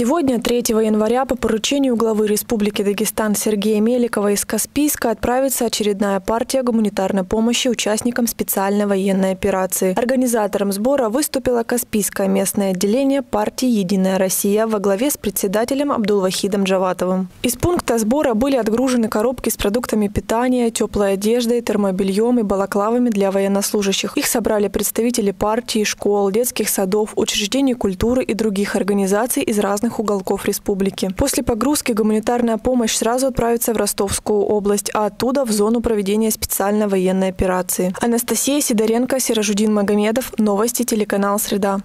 Сегодня, 3 января, по поручению главы Республики Дагестан Сергея Меликова из Каспийска отправится очередная партия гуманитарной помощи участникам специальной военной операции. Организатором сбора выступило Каспийское местное отделение партии «Единая Россия» во главе с председателем Абдулвахидом Джаватовым. Из пункта сбора были отгружены коробки с продуктами питания, теплой одеждой, термобельем и балаклавами для военнослужащих. Их собрали представители партии, школ, детских садов, учреждений культуры и других организаций из разных разных уголков республики. После погрузки гуманитарная помощь сразу отправится в Ростовскую область, а оттуда в зону проведения специальной военной операции. Анастасия Сидоренко, Сиражудин Магомедов. Новости телеканал «Среда».